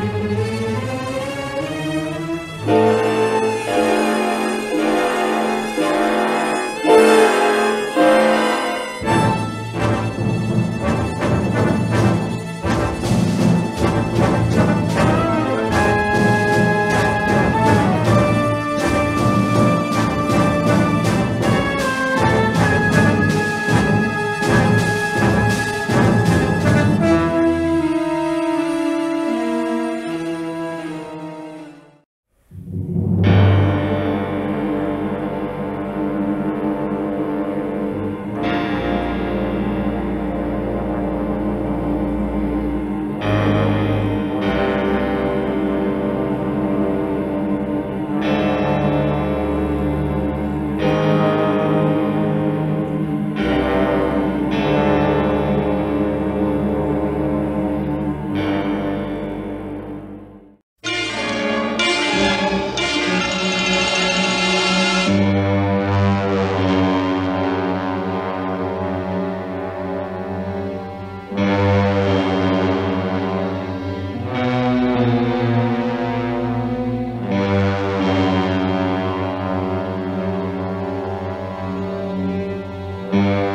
Música Mm-hmm.